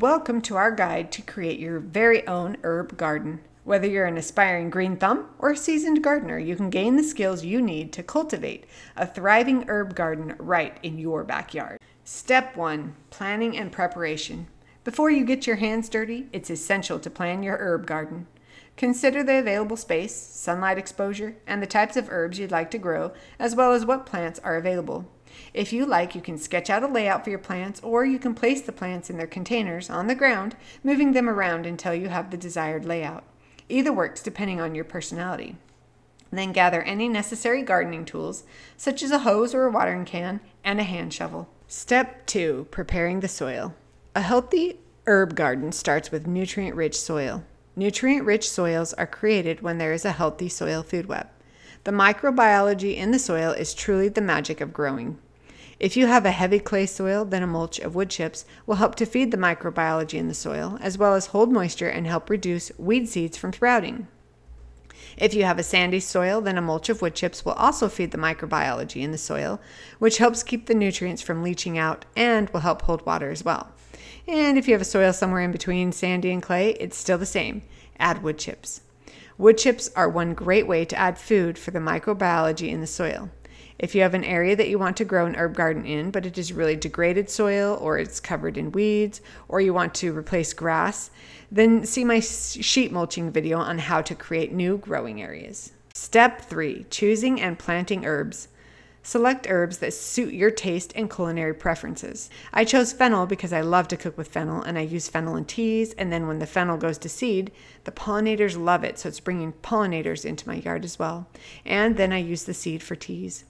Welcome to our guide to create your very own herb garden. Whether you're an aspiring green thumb or a seasoned gardener, you can gain the skills you need to cultivate a thriving herb garden right in your backyard. Step 1 Planning and Preparation. Before you get your hands dirty, it's essential to plan your herb garden. Consider the available space, sunlight exposure, and the types of herbs you'd like to grow, as well as what plants are available. If you like, you can sketch out a layout for your plants, or you can place the plants in their containers on the ground, moving them around until you have the desired layout. Either works depending on your personality. Then gather any necessary gardening tools, such as a hose or a watering can, and a hand shovel. Step 2 Preparing the soil. A healthy herb garden starts with nutrient rich soil. Nutrient rich soils are created when there is a healthy soil food web. The microbiology in the soil is truly the magic of growing. If you have a heavy clay soil, then a mulch of wood chips will help to feed the microbiology in the soil, as well as hold moisture and help reduce weed seeds from sprouting. If you have a sandy soil, then a mulch of wood chips will also feed the microbiology in the soil, which helps keep the nutrients from leaching out and will help hold water as well. And if you have a soil somewhere in between sandy and clay, it's still the same. Add wood chips. Wood chips are one great way to add food for the microbiology in the soil. If you have an area that you want to grow an herb garden in, but it is really degraded soil or it's covered in weeds, or you want to replace grass, then see my sheet mulching video on how to create new growing areas. Step 3 Choosing and planting herbs. Select herbs that suit your taste and culinary preferences. I chose fennel because I love to cook with fennel and I use fennel in teas. And then when the fennel goes to seed, the pollinators love it, so it's bringing pollinators into my yard as well. And then I use the seed for teas.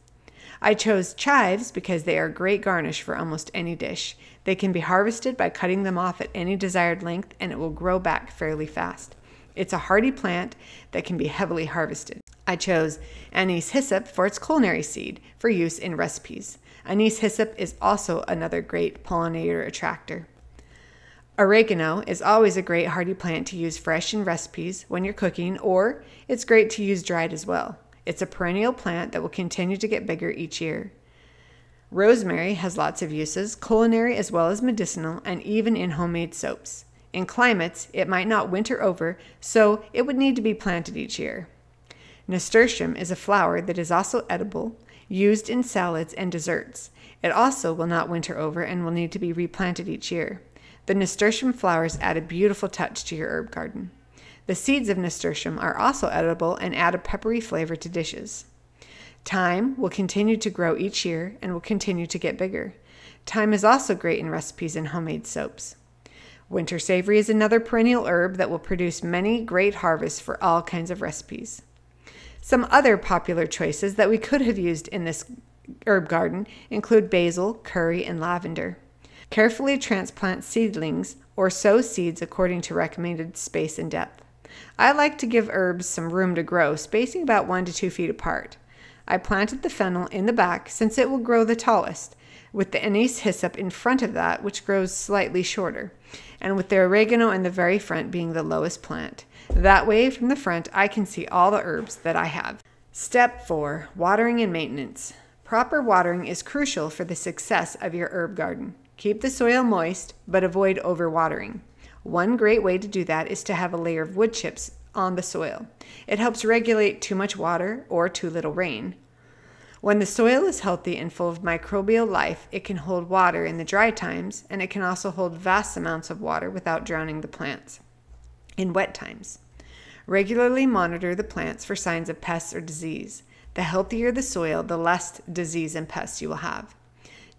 I chose chives because they are great garnish for almost any dish. They can be harvested by cutting them off at any desired length and it will grow back fairly fast. It's a hardy plant that can be heavily harvested. I chose anise hyssop for its culinary seed for use in recipes. Anise hyssop is also another great pollinator attractor. Oregano is always a great hardy plant to use fresh in recipes when you're cooking, or it's great to use dried as well. It's a perennial plant that will continue to get bigger each year. Rosemary has lots of uses, culinary as well as medicinal, and even in homemade soaps. In climates, it might not winter over, so it would need to be planted each year. Nasturtium is a flower that is also edible, used in salads and desserts. It also will not winter over and will need to be replanted each year. The nasturtium flowers add a beautiful touch to your herb garden. The seeds of nasturtium are also edible and add a peppery flavor to dishes. Thyme will continue to grow each year and will continue to get bigger. Thyme is also great in recipes and homemade soaps. Winter savory is another perennial herb that will produce many great harvests for all kinds of recipes. Some other popular choices that we could have used in this herb garden include basil, curry, and lavender. Carefully transplant seedlings or sow seeds according to recommended space and depth. I like to give herbs some room to grow, spacing about one to two feet apart. I planted the fennel in the back since it will grow the tallest, with the anise hyssop in front of that, which grows slightly shorter, and with the oregano in the very front being the lowest plant. That way, from the front, I can see all the herbs that I have. Step 4 Watering and Maintenance. Proper watering is crucial for the success of your herb garden. Keep the soil moist, but avoid overwatering. One great way to do that is to have a layer of wood chips on the soil. It helps regulate too much water or too little rain. When the soil is healthy and full of microbial life, it can hold water in the dry times, and it can also hold vast amounts of water without drowning the plants in wet times. Regularly monitor the plants for signs of pests or disease. The healthier the soil, the less disease and pests you will have.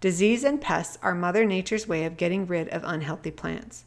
Disease and pests are Mother Nature's way of getting rid of unhealthy plants.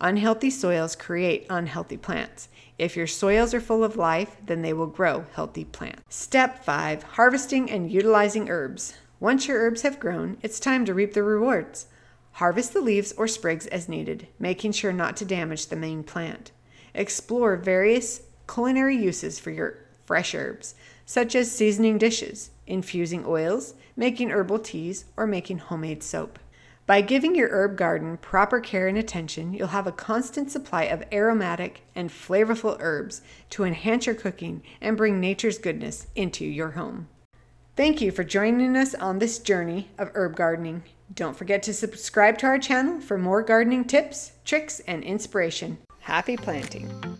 Unhealthy soils create unhealthy plants. If your soils are full of life, then they will grow healthy plants. Step 5 Harvesting and utilizing herbs. Once your herbs have grown, it's time to reap the rewards. Harvest the leaves or sprigs as needed, making sure not to damage the main plant. Explore various culinary uses for your fresh herbs, such as seasoning dishes, infusing oils, making herbal teas, or making homemade soap. By giving your herb garden proper care and attention, you'll have a constant supply of aromatic and flavorful herbs to enhance your cooking and bring nature's goodness into your home. Thank you for joining us on this journey of herb gardening. Don't forget to subscribe to our channel for more gardening tips, tricks, and inspiration. Happy planting!